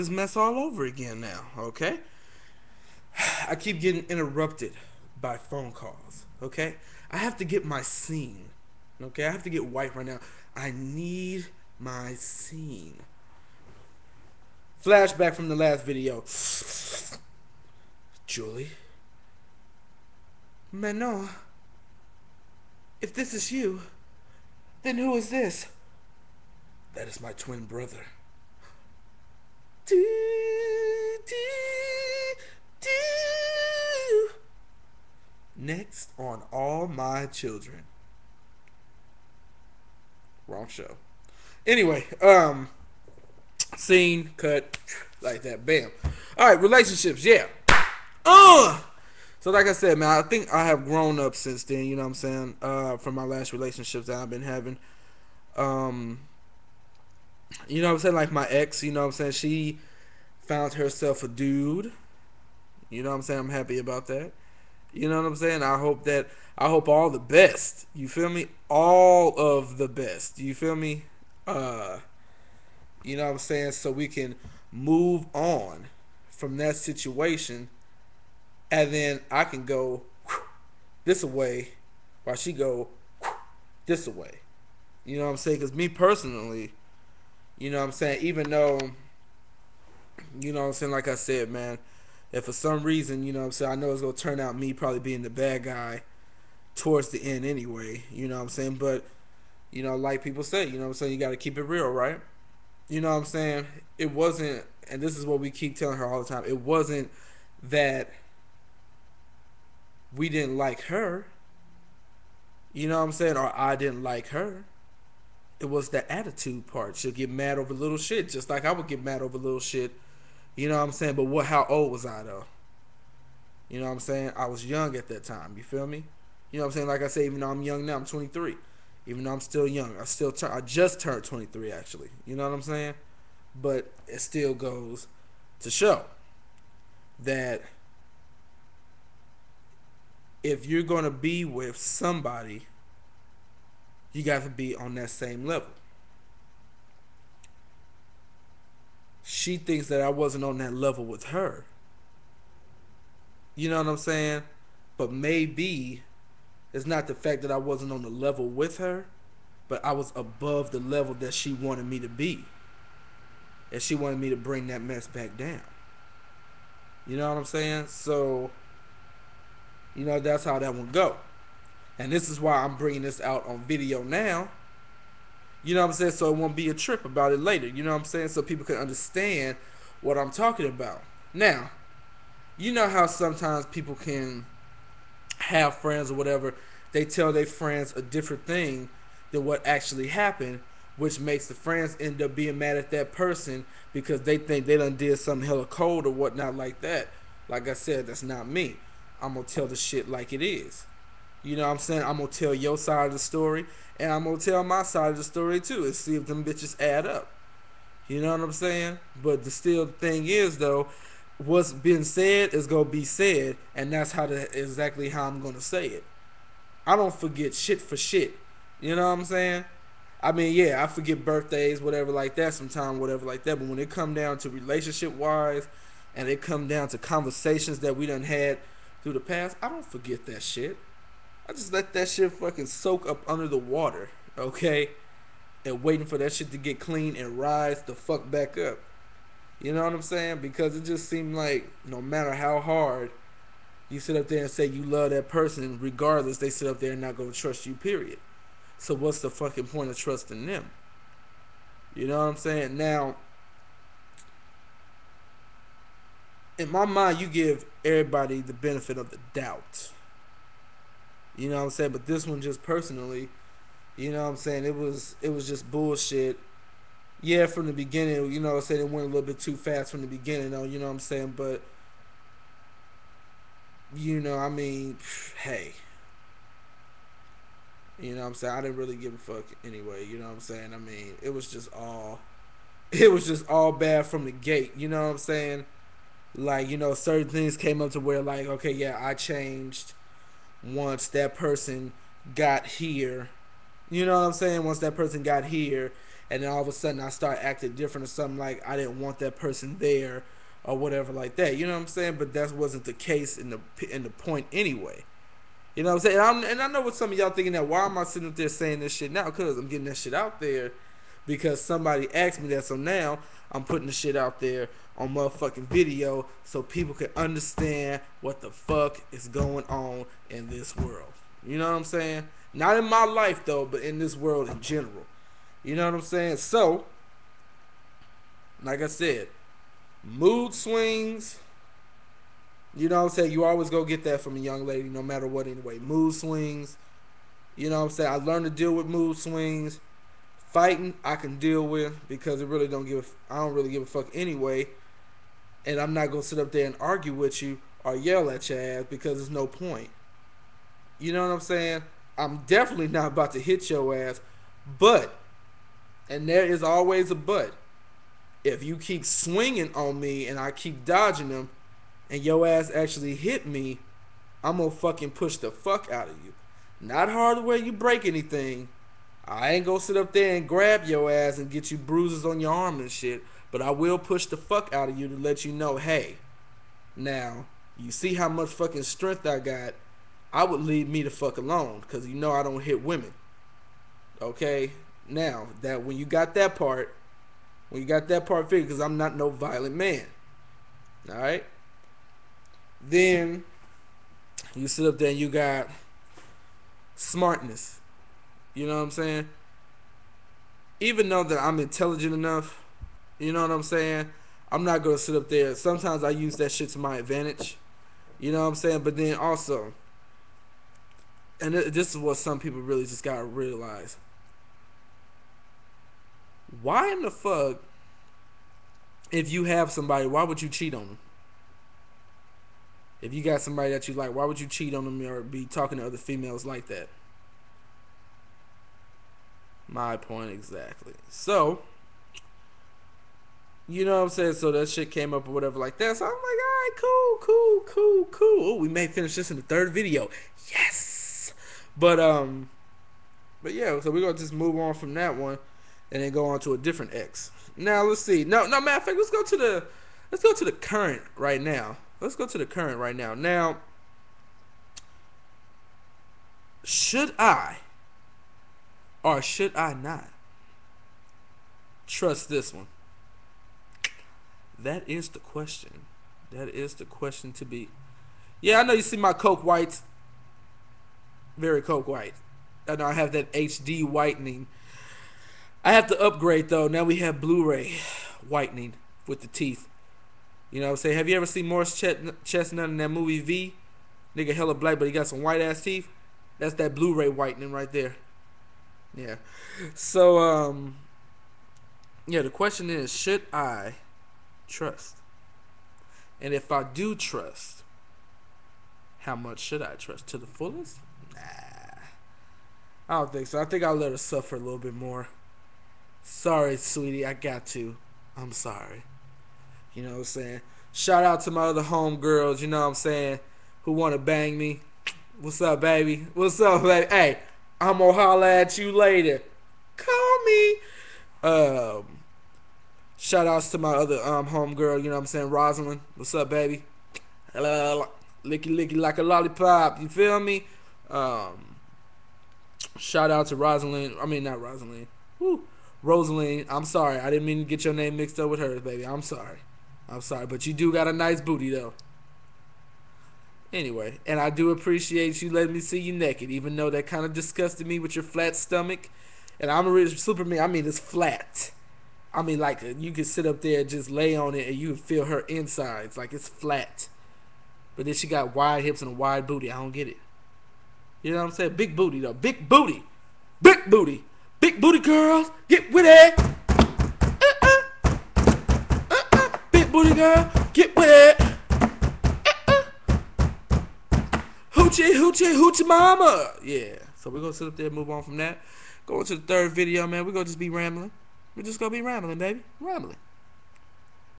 this mess all over again now, okay? I keep getting interrupted by phone calls, okay? I have to get my scene, okay? I have to get white right now. I need my scene. Flashback from the last video. Julie. Manon. If this is you, then who is this? That is my twin brother. Do, do, do. Next on All My Children. Wrong show. Anyway, um, scene cut like that. Bam. All right, relationships. Yeah. Uh. So like I said, man, I think I have grown up since then. You know what I'm saying? Uh, from my last relationships that I've been having. Um. You know what I'm saying? Like my ex. You know what I'm saying? She found herself a dude. You know what I'm saying? I'm happy about that. You know what I'm saying? I hope that I hope all the best. You feel me? All of the best. You feel me? Uh you know what I'm saying? So we can move on from that situation and then I can go this away while she go this away. You know what I'm saying? Cuz me personally, you know what I'm saying, even though you know what I'm saying like I said, man, if for some reason, you know what I'm saying, I know it's going to turn out me probably being the bad guy towards the end anyway, you know what I'm saying? But, you know, like people say, you know what I'm saying, you got to keep it real, right? You know what I'm saying? It wasn't, and this is what we keep telling her all the time, it wasn't that we didn't like her, you know what I'm saying, or I didn't like her. It was the attitude part. She'll get mad over little shit, just like I would get mad over little shit you know what I'm saying? But what how old was I though? You know what I'm saying? I was young at that time. You feel me? You know what I'm saying? Like I say, even though I'm young now, I'm 23. Even though I'm still young, I still turn. I just turned 23 actually. You know what I'm saying? But it still goes to show that if you're gonna be with somebody, you got to be on that same level. she thinks that I wasn't on that level with her. You know what I'm saying? But maybe it's not the fact that I wasn't on the level with her, but I was above the level that she wanted me to be. And she wanted me to bring that mess back down. You know what I'm saying? So, you know, that's how that one go. And this is why I'm bringing this out on video now you know what I'm saying? So it won't be a trip about it later. You know what I'm saying? So people can understand what I'm talking about. Now, you know how sometimes people can have friends or whatever, they tell their friends a different thing than what actually happened, which makes the friends end up being mad at that person because they think they done did something hella cold or whatnot like that. Like I said, that's not me. I'm gonna tell the shit like it is. You know what I'm saying? I'm gonna tell your side of the story and I'm gonna tell my side of the story too and see if them bitches add up. You know what I'm saying? But the still thing is though, what's been said is gonna be said, and that's how the exactly how I'm gonna say it. I don't forget shit for shit. You know what I'm saying? I mean, yeah, I forget birthdays, whatever like that, sometime, whatever like that. But when it come down to relationship wise, and it come down to conversations that we done had through the past, I don't forget that shit. I just let that shit fucking soak up under the water, okay? And waiting for that shit to get clean and rise the fuck back up. You know what I'm saying? Because it just seemed like no matter how hard you sit up there and say you love that person, regardless, they sit up there and not gonna trust you, period. So what's the fucking point of trusting them? You know what I'm saying? Now, in my mind, you give everybody the benefit of the doubt. You know what I'm saying? But this one just personally, you know what I'm saying? It was it was just bullshit. Yeah, from the beginning, you know what I'm saying it went a little bit too fast from the beginning though, you know what I'm saying? But you know, I mean, hey. You know what I'm saying? I didn't really give a fuck anyway, you know what I'm saying? I mean, it was just all it was just all bad from the gate, you know what I'm saying? Like, you know, certain things came up to where like, okay, yeah, I changed once that person got here. You know what I'm saying? Once that person got here, and then all of a sudden I start acting different or something like I didn't want that person there or whatever like that. You know what I'm saying? But that wasn't the case in the in the point anyway. You know what I'm saying? And, I'm, and I know what some of y'all thinking that why am I sitting up there saying this shit now? Because I'm getting that shit out there because somebody asked me that. So now I'm putting the shit out there on motherfucking video so people can understand what the fuck is going on in this world. You know what I'm saying? Not in my life though, but in this world in general. You know what I'm saying? So, like I said, mood swings. You know what I'm saying? You always go get that from a young lady, no matter what, anyway. Mood swings. You know what I'm saying? I learned to deal with mood swings. Fighting, I can deal with because it really don't give. I don't really give a fuck anyway. And I'm not gonna sit up there and argue with you or yell at your ass because there's no point. You know what I'm saying? I'm definitely not about to hit your ass, but, and there is always a but if you keep swinging on me and I keep dodging them and your ass actually hit me, I'm gonna fucking push the fuck out of you. Not hard where you break anything. I ain't gonna sit up there and grab your ass and get you bruises on your arm and shit. But I will push the fuck out of you to let you know, hey, now, you see how much fucking strength I got. I would leave me the fuck alone. Cause you know I don't hit women. Okay? Now, that when you got that part, when you got that part figured, because I'm not no violent man. All right. Then you sit up there and you got smartness. You know what I'm saying? Even though that I'm intelligent enough, you know what I'm saying? I'm not gonna sit up there. Sometimes I use that shit to my advantage. You know what I'm saying? But then also, and this is what some people really just gotta realize why in the fuck, if you have somebody, why would you cheat on them? If you got somebody that you like, why would you cheat on them or be talking to other females like that? My point exactly. So, you know what I'm saying? So that shit came up or whatever like that. So I'm like, all right, cool, cool, cool, cool. Ooh, we may finish this in the third video. Yes. But um, but yeah. So we're gonna just move on from that one and then go on to a different X. Now let's see. No, no matter of fact, let's go to the let's go to the current right now. Let's go to the current right now. Now, should I or should I not trust this one? That is the question. That is the question to be. Yeah, I know you see my Coke whites. Very Coke white. I know I have that HD whitening I have to upgrade though. Now we have Blu-ray whitening with the teeth. You know what I'm saying? Have you ever seen Morris Chestnut in that movie V? Nigga hella black, but he got some white ass teeth. That's that Blu-ray whitening right there. Yeah. So um yeah, the question is should I trust? And if I do trust, how much should I trust? To the fullest? Nah. I don't think so. I think I'll let her suffer a little bit more. Sorry, sweetie, I got to. I'm sorry. You know what I'm saying? Shout out to my other homegirls, you know what I'm saying, who want to bang me. What's up, baby? What's up, baby? Hey, I'm gonna holler at you later. Call me. Um, shout outs to my other um homegirl, you know what I'm saying, Rosalind. What's up, baby? Hello, licky licky like a lollipop. You feel me? Um, shout out to Rosalind. I mean, not Rosalind. Woo. Rosaline, I'm sorry. I didn't mean to get your name mixed up with hers, baby. I'm sorry. I'm sorry. But you do got a nice booty, though. Anyway, and I do appreciate you letting me see you naked, even though that kind of disgusted me with your flat stomach. And I'm a rich Superman. I mean, it's flat. I mean, like, uh, you could sit up there and just lay on it and you would feel her insides. Like, it's flat. But then she got wide hips and a wide booty. I don't get it. You know what I'm saying? Big booty, though. Big booty. Big booty. Big booty girls, get with it. Uh-uh. Uh-uh. Big booty girl, Hoochie, hoochie, hoochie mama. Yeah. So we're gonna sit up there and move on from that. Going to the third video, man. We're gonna just be rambling. We're just gonna be rambling, baby. Rambling.